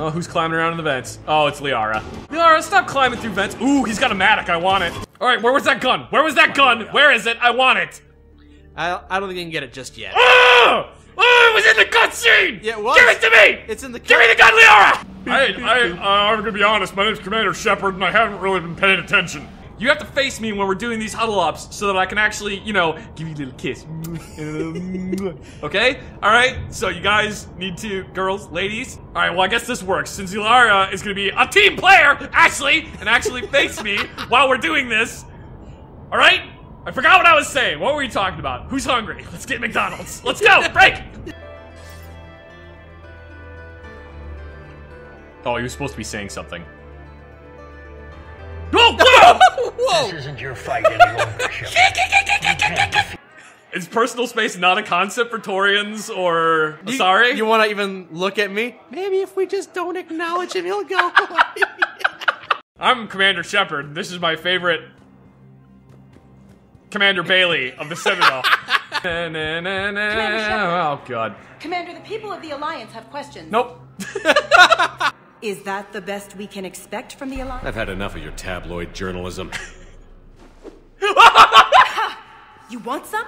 Oh, who's climbing around in the vents? Oh, it's Liara. Liara, stop climbing through vents. Ooh, he's got a Matic. I want it. All right, where was that gun? Where was that gun? Where is it? I want it. I, I don't think I can get it just yet. Oh! Oh, it was in the cutscene! Yeah, it was. Give it to me! It's in the Give me the gun, Liara! I, I, uh, I'm gonna be honest, my name's Commander Shepard, and I haven't really been paying attention. You have to face me when we're doing these huddle ups so that I can actually, you know, give you a little kiss. okay? Alright, so you guys need to, girls, ladies. Alright, well, I guess this works. Since Liara is gonna be a team player, actually, and actually face me while we're doing this. Alright? I forgot what I was saying. What were we talking about? Who's hungry? Let's get McDonald's. Let's go! Break! Oh, he was supposed to be saying something. Whoa! This isn't your fight any longer, Shepard. You can't defeat Is personal space not a concept for Turians or sorry? You want to even look at me? Maybe if we just don't acknowledge him, he'll go. away. I'm Commander Shepard. This is my favorite Commander Bailey of the Citadel. Oh god. Commander, the people of the Alliance have questions. Nope. Is that the best we can expect from the Alliance? I've had enough of your tabloid journalism. You want some?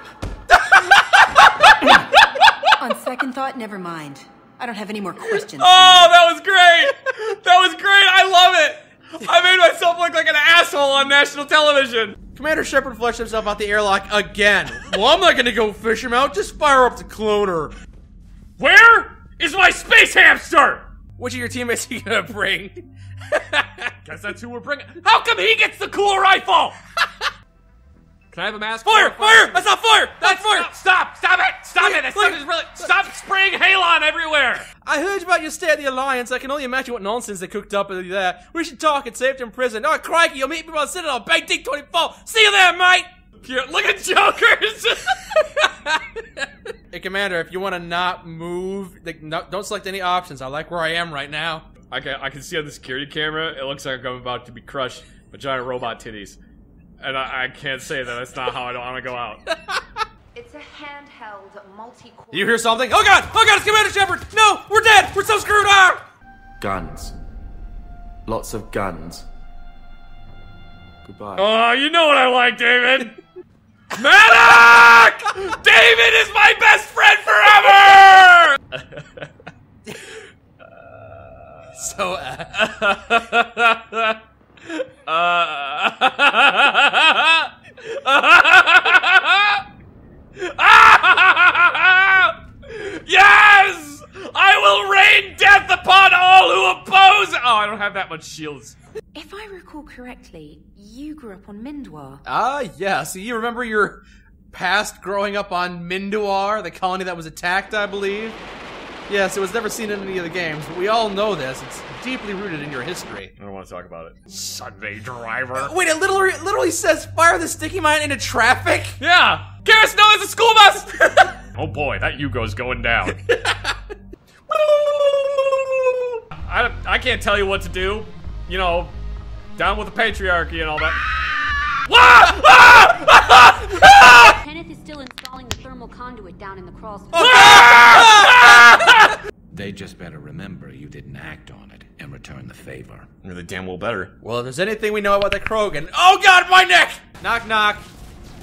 On second thought, never mind. I don't have any more questions. Oh, that was great. That was great. I love it. I made myself look like an asshole on national television. Commander Shepard flushed himself out the airlock again. well, I'm not gonna go fish him out. Just fire up the cloner. Where is my space hamster? Which of your teammates are you gonna bring? Guess that's who we're bringing. How come he gets the cool rifle? Can I have a mask? Fire! Fire! That's not fire! That's fire! Stop! Stop it! Stop it! That stuff is really. Stop spraying Halon everywhere! I heard about your stay at the Alliance. I can only imagine what nonsense they cooked up you there. We should talk. It's safe in prison. Oh, crikey, you'll meet me on Citadel. Bang Dick 24. See you there, mate! Here, look at Jokers! Hey, Commander, if you want to not move, like, no, don't select any options. I like where I am right now. I can I can see on the security camera. It looks like I'm about to be crushed by giant robot titties, and I, I can't say that that's not how I want to go out. It's a handheld multi-core. You hear something? Oh god! Oh god, it's Commander Shepard! No! We're dead! We're so screwed up! Guns. Lots of guns. Goodbye. Oh, you know what I like, David. Maddock! David is my best friend forever! So, uh, yes! I will rain death upon all who oppose. Oh, I don't have that much shields. If I recall correctly, you grew up on Mindoir. ah, yeah. So you remember your past growing up on Mindoir, the colony that was attacked, I believe? Yes, it was never seen in any of the games, but we all know this. It's deeply rooted in your history. I don't want to talk about it. Sunday driver. Uh, wait, it literally, literally says fire the sticky mine into traffic? Yeah! Garrus, no, it's a school bus! oh boy, that Yugo's going down. I, I can't tell you what to do. You know, down with the patriarchy and all that. Ah! Wah! Ah! ah! Kenneth is still installing the thermal conduit down in the crawl space. They just better remember you didn't act on it and return the favor. Really damn well better. Well, if there's anything we know about the Krogan. Oh god, my neck! Knock, knock.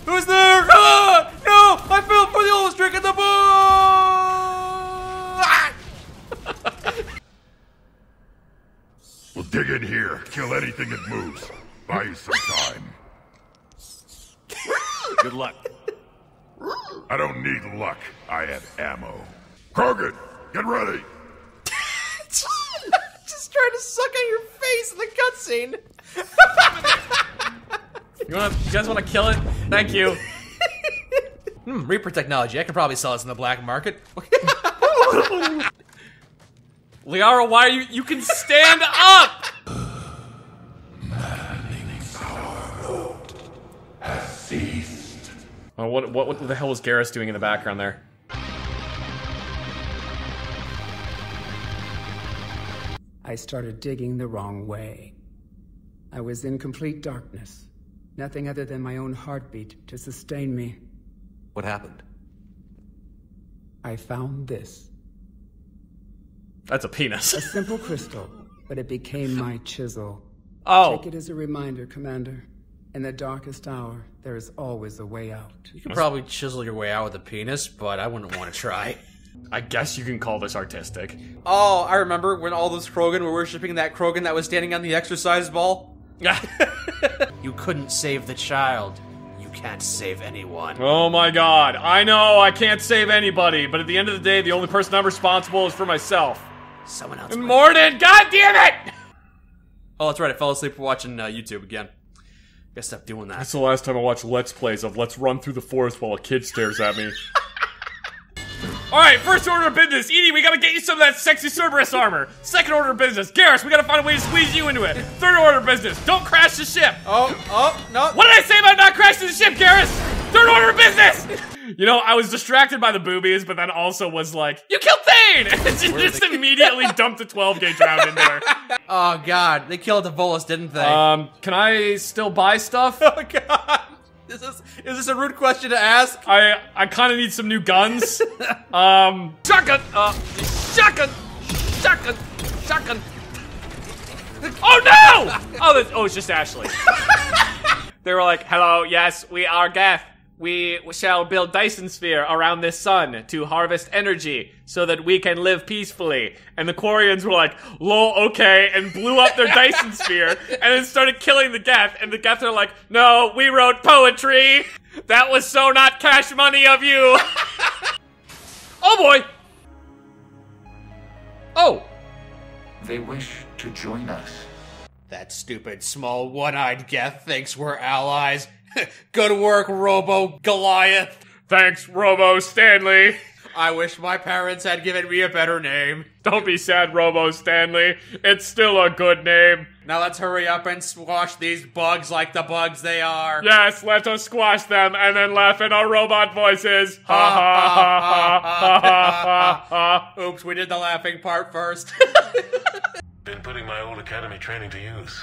Who's there? Ah! No! I fell for the oldest trick in the book! Ah! We'll dig in here, kill anything that moves. Buy you some time. Good luck. I don't need luck. I have ammo. Krogan, get ready. Just trying to suck on your face in the cutscene. You wanna, you guys wanna kill it? Thank you. Hmm, Reaper technology. I could probably sell this in the black market. Liara, why are you, you can stand up! Oh, what, what, what the hell was Garrus doing in the background there? I started digging the wrong way. I was in complete darkness. Nothing other than my own heartbeat to sustain me. What happened? I found this. That's a penis. A simple crystal, but it became my chisel. Oh. Take it as a reminder, Commander. In the darkest hour, there is always a way out. You can probably chisel your way out with a penis, but I wouldn't want to try. I guess you can call this artistic. Oh, I remember when all those Krogan were worshipping that Krogan that was standing on the exercise ball. you couldn't save the child. You can't save anyone. Oh my god. I know I can't save anybody, but at the end of the day, the only person I'm responsible is for myself. Someone else. And Mordin, god damn it! Oh, that's right. I fell asleep watching uh, YouTube again. Gotta stop doing that. That's the last time I watch Let's Plays of Let's Run Through the Forest while a kid stares at me. Alright, first order of business. EDI, we gotta get you some of that sexy Cerberus armor. Second order of business. Garrus, we gotta find a way to squeeze you into it. Third order of business. Don't crash the ship. Oh, oh, no. What did I say about not crashing the ship, Garrus? Third order of business! You know, I was distracted by the boobies, but then also was like, You killed Thane! And she just immediately dumped a 12 gauge round in there. Oh, God. They killed the Volus, didn't they? Um, can I still buy stuff? oh, God. Is this, is this a rude question to ask? I I kind of need some new guns. um, shotgun, uh, shotgun, shotgun, shotgun. Oh no! Oh, oh, it's just Ashley. they were like, "Hello, yes, we are Geth. We shall build Dyson Sphere around this sun to harvest energy so that we can live peacefully." And the Quarians were like, "Lol, okay," and blew up their Dyson Sphere, and then started killing the Geth. And the Geth are like, "No, we wrote poetry. That was so not cash money of you." oh boy. Oh. They wish to join us. That stupid, small, one-eyed Geth thinks we're allies. Good work, Robo Goliath. Thanks, Robo Stanley. I wish my parents had given me a better name. Don't be sad, Robo Stanley. It's still a good name. Now let's hurry up and squash these bugs like the bugs they are. Yes, let us squash them and then laugh in our robot voices. Ha ha ha ha ha ha ha. ha. Oops, we did the laughing part first. Been putting my old academy training to use.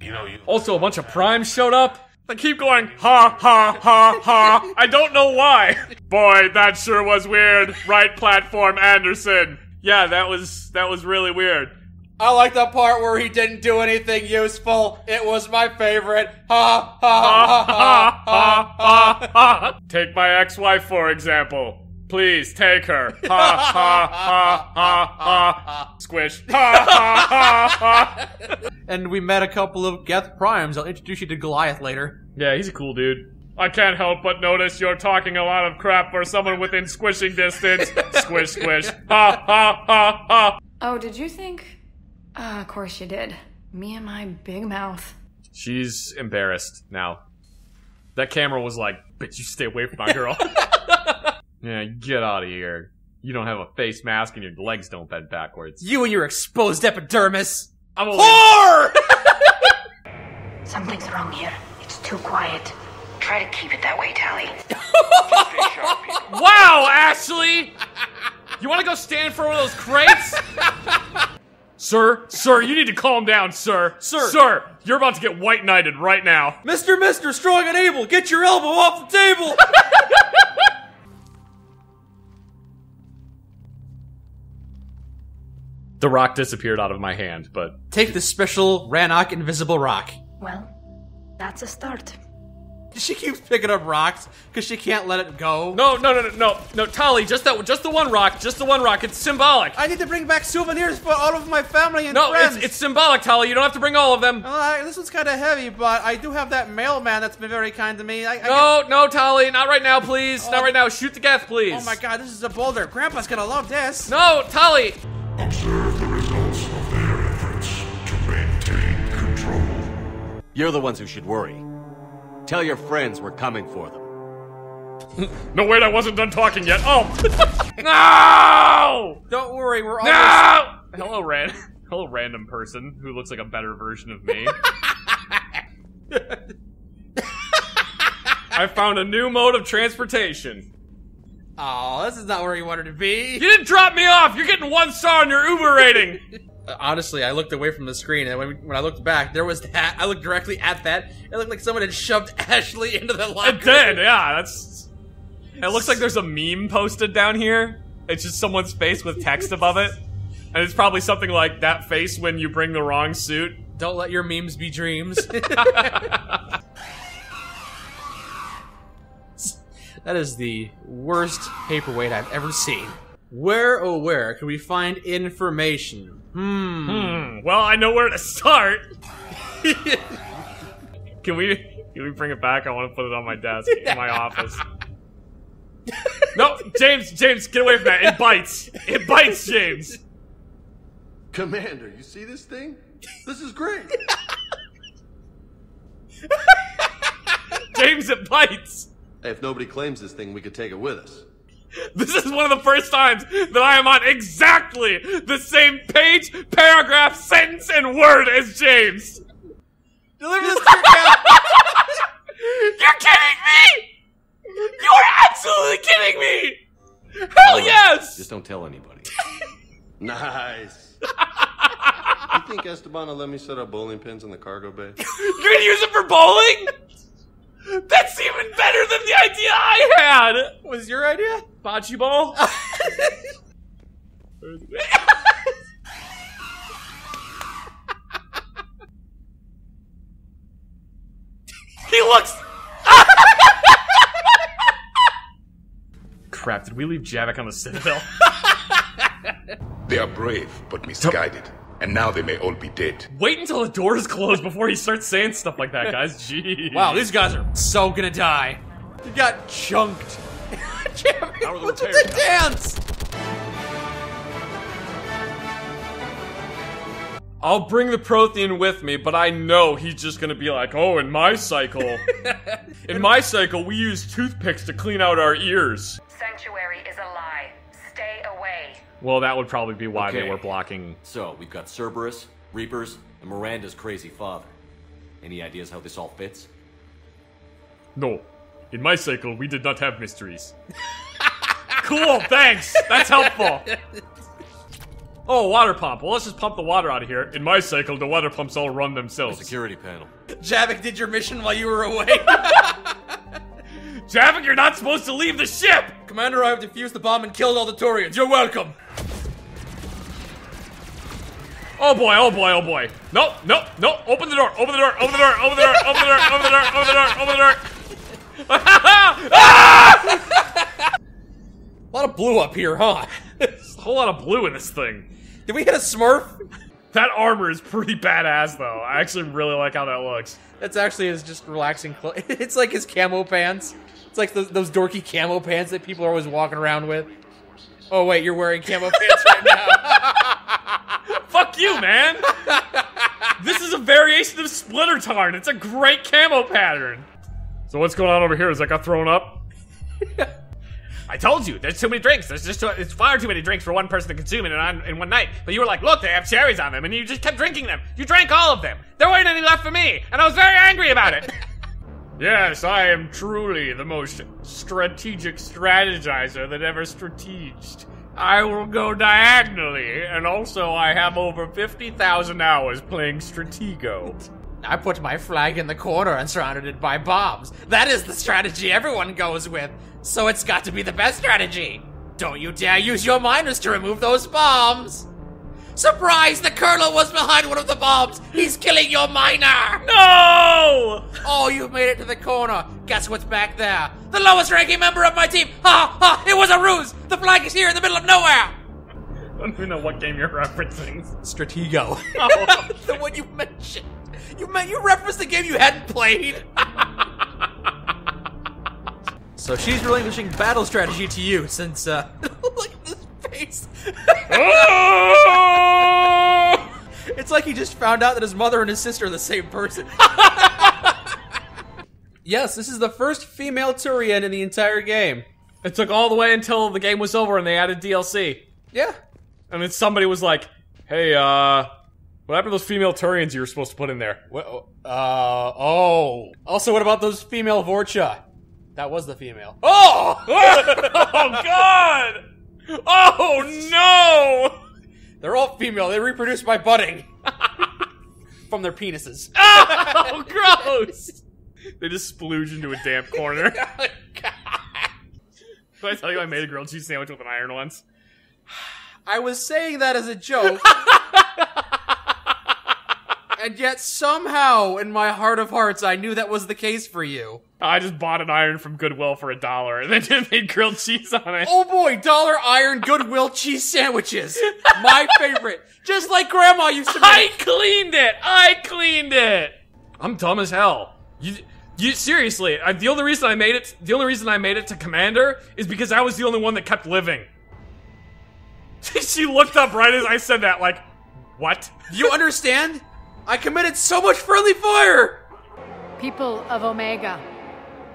You know, you. Also, a bunch of primes showed up. They keep going, ha ha ha ha. I don't know why. Boy, that sure was weird. Right platform, Anderson. Yeah, that was that was really weird. I like the part where he didn't do anything useful. It was my favorite. Ha ha ha ha ha ha ha. Take my ex-wife for example. Please take her. Ha ha ha ha ha. Squish. Ha ha ha ha. And we met a couple of Geth Primes. I'll introduce you to Goliath later. Yeah, he's a cool dude. I can't help but notice you're talking a lot of crap for someone within squishing distance. squish, squish. Ha ha ha ha. Oh, did you think? Uh, of course you did. Me and my big mouth. She's embarrassed now. That camera was like, bitch, you stay away from my girl. yeah, get out of here. You don't have a face mask and your legs don't bend backwards. You and your exposed epidermis. I'm a Whore! Something's wrong here. It's too quiet. Try to keep it that way, Tali. Wow, Ashley! You want to go stand for one of those crates? sir, sir, you need to calm down, sir. Sir. Sir, you're about to get white knighted right now. Mr. Mister, strong and able, get your elbow off the table! The rock disappeared out of my hand, but Take the special Rannoch invisible rock. Well, that's a start. She keeps picking up rocks because she can't let it go. no, no, no, no, no, no, Tali, just that, just the one rock, just the one rock. It's symbolic. I need to bring back souvenirs for all of my family and no, friends. it's it's symbolic, Tali. You don't have to bring all of them. Uh, this one's kind of heavy, but I do have that mailman that's been very kind to me. I, I No, no, Tali, not right now, please. Not right now. Shoot the Geth, please. Oh my god, this is a boulder. Grandpa's gonna love this. No, Tali. You're the ones who should worry. Tell your friends we're coming for them. No, wait, I wasn't done talking yet. Oh. no! Don't worry, we're almost. No! Hello, ran. Hello, random person who looks like a better version of me. I found a new mode of transportation. Oh, this is not where you wanted to be. You didn't drop me off. You're getting one star on your Uber rating. Honestly, I looked away from the screen, and when, when I looked back, there was that. I looked directly at that. It looked like someone had shoved Ashley into the locker. It did. Yeah, that's. It looks like there's a meme posted down here. It's just someone's face with text above it, And it's probably something like that face when you bring the wrong suit. Don't let your memes be dreams. that is the worst paperweight I've ever seen. Where, oh, where can we find information? Hmm. Hmm. Well, I know where to start. can we can we bring it back? I want to put it on my desk in my office. no, James, James, get away from that. It bites. It bites, James. Commander, you see this thing? This is great. James, it bites. Hey, if nobody claims this thing, we could take it with us. This is one of the first times that I am on exactly the same page, paragraph, sentence, and word as James. Deliver this to your captain. You're kidding me! You're absolutely kidding me! Hell yes! Just don't tell anybody. Nice. you think Esteban will let me set up bowling pins in the cargo bay? You're gonna use it for bowling? That's even better than the idea I had! Was your idea? Bocce ball? he looks. Crap, did we leave Javik on the Citadel? They are brave, but misguided. And now they may all be dead. Wait until the door is closed before he starts saying stuff like that, guys. Jeez. Wow, these guys are so gonna die. You got chunked. Jeremy, what's with the dance? I'll bring the Prothean with me, but I know he's just gonna be like, oh, in my cycle. in my cycle, we use toothpicks to clean out our ears. Sanctuary Well, that would probably be why they were blocking. So, we've got Cerberus, Reapers, and Miranda's crazy father. Any ideas how this all fits? No. In my cycle, we did not have mysteries. cool, thanks. That's helpful. Oh, water pump. Well, let's just pump the water out of here. In my cycle, the water pumps all run themselves. Security panel. Javik did your mission while you were away. Javik, you're not supposed to leave the ship! Commander, I have defused the bomb and killed all the Turians. You're welcome. Oh boy, oh boy, oh boy. No, no, no. Open the door, open the door, open the door, open the door, open the door, open the door, open the door, open the door. A lot of blue up here, huh? There's a whole lot of blue in this thing. Did we hit a Smurf? That armor is pretty badass, though. I actually really like how that looks. That's actually his just relaxing clothes. It's like his camo pants. It's like those, those dorky camo pants that people are always walking around with. Oh wait, you're wearing camo pants right now. Fuck you, man! this is a variation of Splitter Tarn. It's a great camo pattern. So what's going on over here? Is that got thrown up? I told you, there's too many drinks. There's just too, it's far too many drinks for one person to consume in, an, in one night. But you were like, look, they have cherries on them, and you just kept drinking them. You drank all of them. There weren't any left for me, and I was very angry about it. yes, I am truly the most strategic strategizer that ever strategized. I will go diagonally, and also I have over 50,000 hours playing Stratego. I put my flag in the corner and surrounded it by bombs. That is the strategy everyone goes with. So it's got to be the best strategy. Don't you dare use your miners to remove those bombs. Surprise! The Colonel was behind one of the bombs. He's killing your miner. No! Oh, you've made it to the corner. Guess what's back there? The lowest ranking member of my team. Ha ha! It was a ruse. The flag is here in the middle of nowhere. I don't even know what game you're referencing. Stratego. Oh. the one you mentioned. You meant you referenced the game you hadn't played. so she's relinquishing battle strategy to you since uh look at this face. It's like he just found out that his mother and his sister are the same person. yes, this is the first female Turian in the entire game. It took all the way until the game was over and they added DLC. Yeah. And then somebody was like, hey, uh, what happened to those female Turians you were supposed to put in there? What, uh, oh. Also, what about those female Vorcha? That was the female. Oh! oh, God! Oh, no! They're all female. They reproduce by budding. From their penises. Oh, gross! They just splooge into a damp corner. Oh, Did I tell you I made a grilled cheese sandwich with an iron once? I was saying that as a joke. and yet somehow, in my heart of hearts, I knew that was the case for you. I just bought an iron from Goodwill for a dollar and then made grilled cheese on it. Oh boy, dollar iron Goodwill cheese sandwiches. My favorite. Just like grandma used to make. I cleaned it. I cleaned it. I'm dumb as hell. You, you seriously? I, the only reason I made it, the only reason I made it to commander is because I was the only one that kept living. she looked up right as I said that, like, what? Do you understand? I committed so much friendly fire! People of Omega,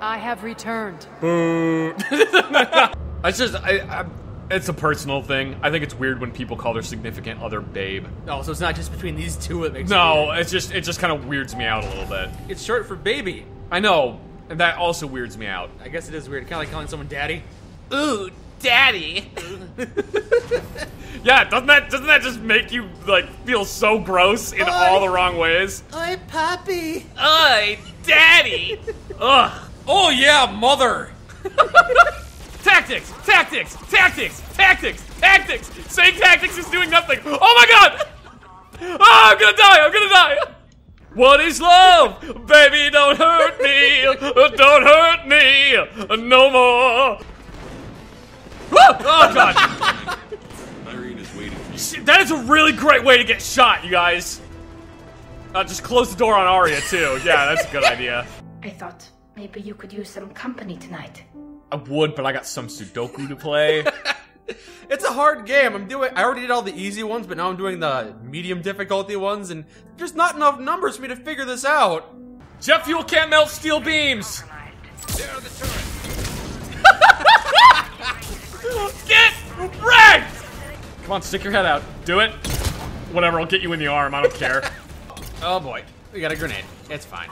I have returned. Boo. It's just, I, I, it's a personal thing. I think it's weird when people call their significant other babe. Oh, so it's not just between these two that makes it No, weird. it's just, it just kind of weirds me out a little bit. It's short for baby. I know, and that also weirds me out. I guess it is weird. Kind of like calling someone daddy. Ooh, daddy. yeah, doesn't that doesn't that just make you like feel so gross in all the wrong ways? Oi, Poppy. Oi, daddy. Ugh. Oh yeah, mother. Tactics, tactics, tactics, tactics, tactics. Saying tactics is doing nothing. Oh my god. Oh, I'm gonna die. I'm gonna die. What is love? Baby, don't hurt me. Don't hurt me no more. Oh god. Irene is waiting for you. That is a really great way to get shot, you guys. Uh, just close the door on Aria too. Yeah, that's a good idea. I thought maybe you could use some company tonight. I would, but I got some Sudoku to play. It's a hard game. I'm doing. I already did all the easy ones, but now I'm doing the medium difficulty ones, and there's not enough numbers for me to figure this out. Jet fuel can't melt steel beams. Get wrecked! Come on, stick your head out. Do it. Whatever, I'll get you in the arm. I don't care. Oh boy, we got a grenade. It's fine.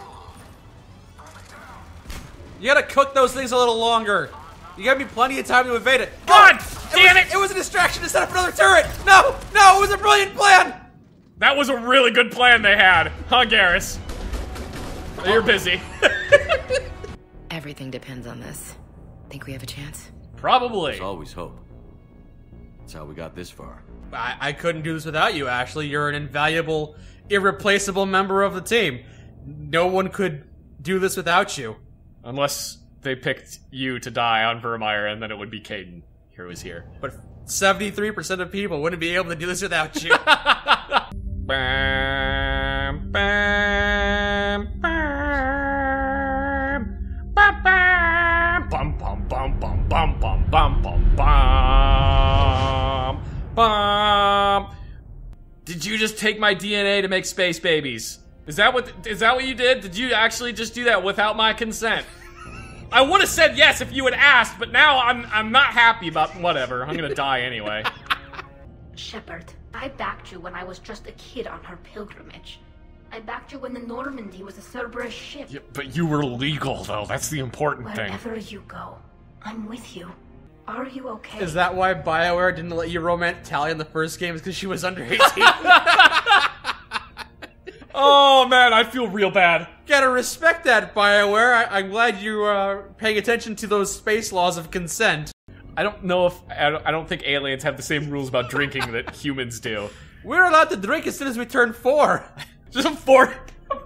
You gotta cook those things a little longer. You gotta be plenty of time to evade it. God Oh, damn was, it! It was a distraction to set up another turret. No, no, it was a brilliant plan. That was a really good plan they had, huh, Garrus? You're busy. Everything depends on this. Think we have a chance? Probably. There's always hope. That's how we got this far. I, I couldn't do this without you, Ashley. You're an invaluable, irreplaceable member of the team. No one could do this without you. Unless they picked you to die on Virmire, and then it would be Kaidan who was here. But 73% of people wouldn't be able to do this without you. Bam, bam, bam, bam, bam, bum, bum, bum, bum, bum, bum, bum, bum, bum, bum. Did you just take my DNA to make space babies? Is that what is that what you did? Did you actually just do that without my consent? I would have said yes if you had asked, but now I'm I'm not happy about whatever. I'm gonna die anyway. Shepard, I backed you when I was just a kid on her pilgrimage. I backed you when the Normandy was a Cerberus ship. Yeah, but you were legal though. That's the important thing. Wherever you go, I'm with you. Are you okay? Is that why BioWare didn't let you romance Talia in the first game? Is because she was under 18? Oh man, I feel real bad. Gotta respect that, BioWare. I- I'm glad you are paying attention to those space laws of consent. I don't know if I don't, I don't think aliens have the same rules about drinking that humans do. We're allowed to drink as soon as we turn four. Just a four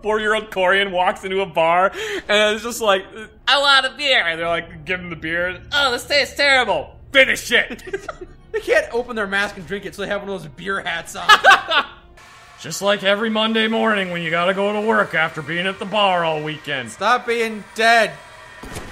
four year old Quarian walks into a bar and it's just like, I want a beer, and they're like, give him the beer. Oh, this tastes terrible. Finish it. They can't open their mask and drink it, so they have one of those beer hats on. Just like every Monday morning when you gotta go to work after being at the bar all weekend. Stop being dead.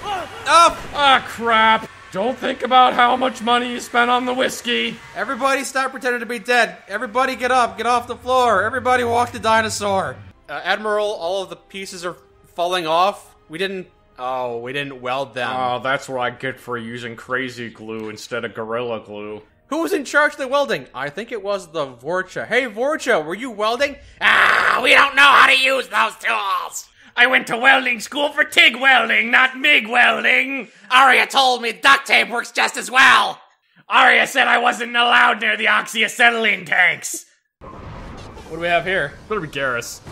Up! Ah, crap. Don't think about how much money you spent on the whiskey. Everybody stop pretending to be dead. Everybody get up, get off the floor. Everybody walk the dinosaur. Uh, Admiral, all of the pieces are falling off. We didn't. Oh, we didn't weld them. Oh, that's what I get for using crazy glue instead of gorilla glue. Who was in charge of the welding? I think it was the Vorcha. Hey, Vorcha, were you welding? Ah, we don't know how to use those tools. I went to welding school for TIG welding, not MIG welding. Aria told me duct tape works just as well. Aria said I wasn't allowed near the oxyacetylene tanks. What do we have here? Better be Garrus.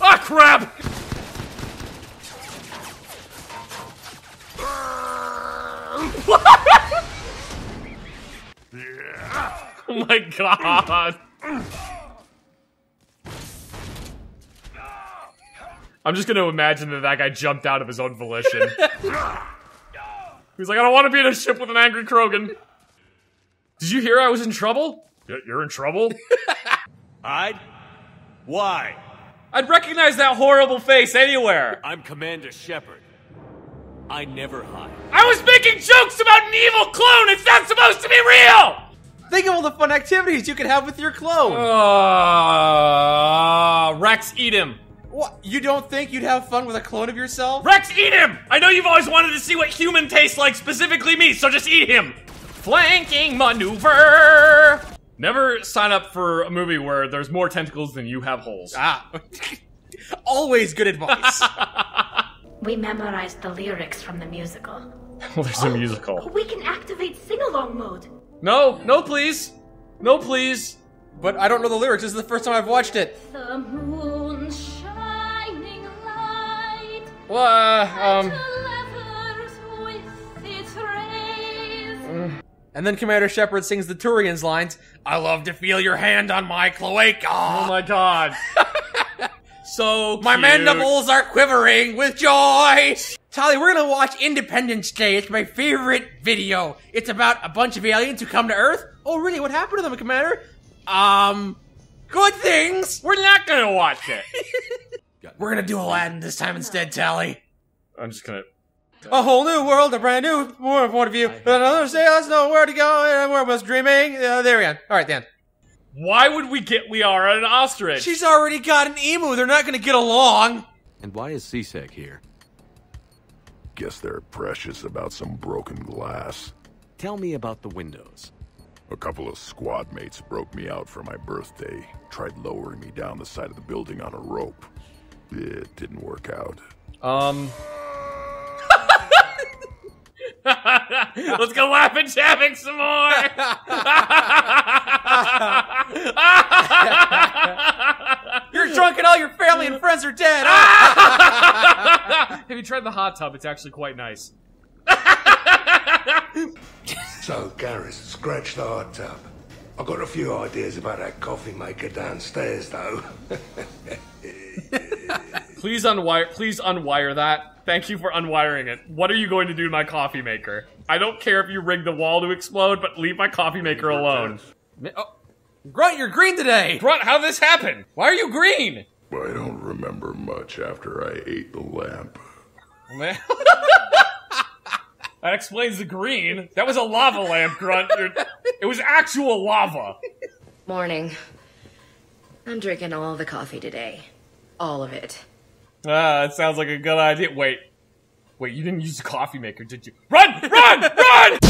Ah, crap! Oh my god. I'm just gonna imagine that that guy jumped out of his own volition. He's like, I don't want to be in a ship with an angry Krogan. Did you hear I was in trouble? Y- You're in trouble? Hide? Why? I'd recognize that horrible face anywhere. I'm Commander Shepard. I never hide. I was making jokes about an evil clone! It's not supposed to be real! Think of all the fun activities you could have with your clone. Uh, Wrex, eat him. what? You don't think you'd have fun with a clone of yourself? Wrex, eat him! I know you've always wanted to see what human tastes like, specifically me, so just eat him! Flanking maneuver! Never sign up for a movie where there's more tentacles than you have holes. Ah. Always good advice. We memorized the lyrics from the musical. well, there's a musical. We can activate sing-along mode. No, no, please. No, please. but I don't know the lyrics. This is the first time I've watched it. The moon shining light. Well, uh, um. with its rays. And then Commander Shepard sings the Turian's lines. I love to feel your hand on my cloaca. Oh my god. so My mandibles are quivering with joy. Tali, we're gonna watch Independence Day. It's my favorite video. It's about a bunch of aliens who come to Earth. Oh, really? What happened to them, Commander? Um, good things. We're not gonna watch it. We're gonna do Aladdin this time instead, Tali. I'm just gonna. A whole new world, a brand new point of view. Another say us know where to go and where was dreaming. Uh, there we go. All right, Dan. Why would we get Liara an ostrich? She's already got an emu. They're not gonna get along. And why is C-Sec here? Guess they're precious about some broken glass. Tell me about the windows. A couple of squad mates broke me out for my birthday. Tried lowering me down the side of the building on a rope. It didn't work out. Um. Let's go laugh and jabbing some more. You're drunk and all your family and friends are dead. Have you tried the hot tub? It's actually quite nice. So, Garrus, scratch the hot tub. I've got a few ideas about that coffee maker downstairs, though. Please unwire. Please unwire that. Thank you for unwiring it. What are you going to do to my coffee maker? I don't care if you rig the wall to explode, but leave my coffee maker alone. Oh, Grunt, you're green today. Grunt, how did this happen? Why are you green? I don't remember much after I ate the lamp. Man. that explains the green. That was a lava lamp, Grunt. It was actual lava. Morning. I'm drinking all the coffee today. All of it. Ah, that sounds like a good idea. Wait. Wait, you didn't use the coffee maker, did you? Run! Run! Run!